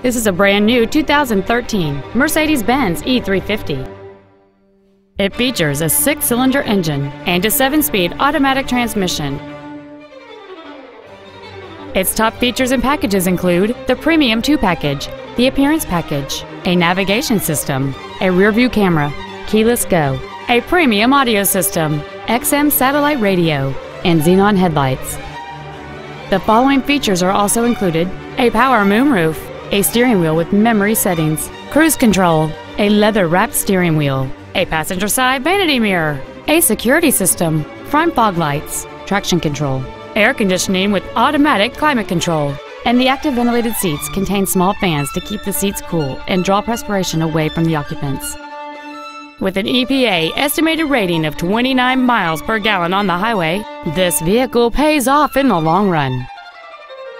This is a brand new 2013 Mercedes-Benz E350. It features a six-cylinder engine and a seven-speed automatic transmission. Its top features and packages include the Premium 2 package, the Appearance package, a navigation system, a rear-view camera, keyless go, a premium audio system, XM satellite radio, and xenon headlights. The following features are also included a power moonroof, a steering wheel with memory settings, cruise control, a leather wrapped steering wheel, a passenger side vanity mirror, a security system, front fog lights, traction control, air conditioning with automatic climate control, and the active ventilated seats contain small fans to keep the seats cool and draw perspiration away from the occupants. With an EPA estimated rating of 29 miles per gallon on the highway, this vehicle pays off in the long run.